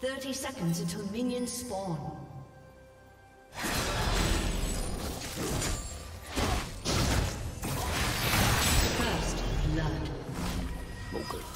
30 seconds until minions spawn. First blood. Okay.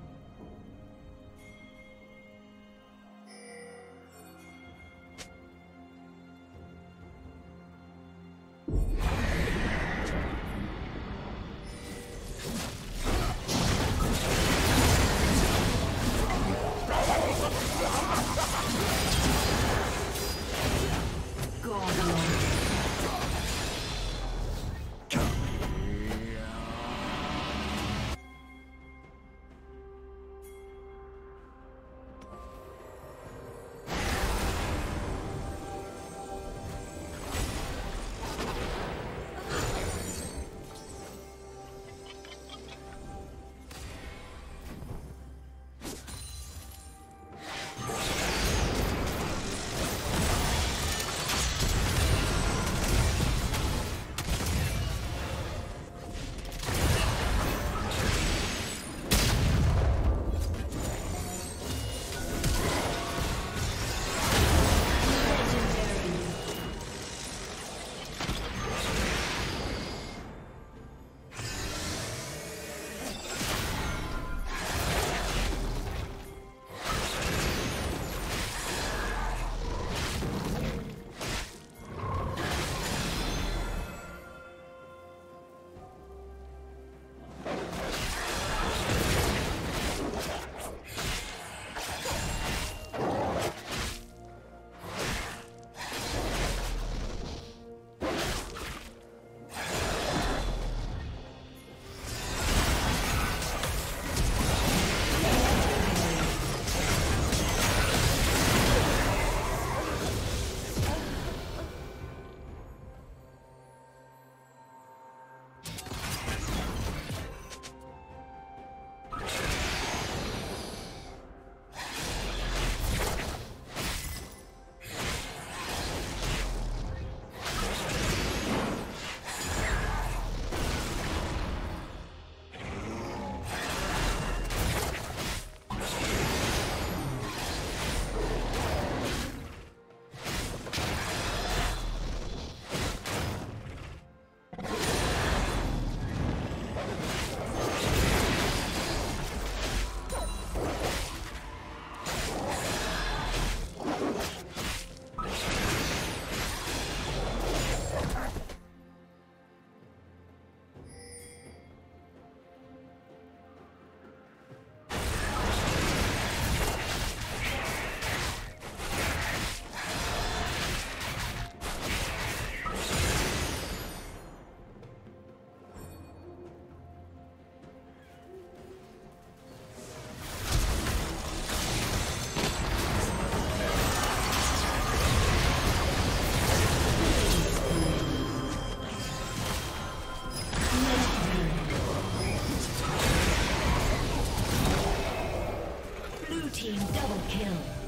A summoner has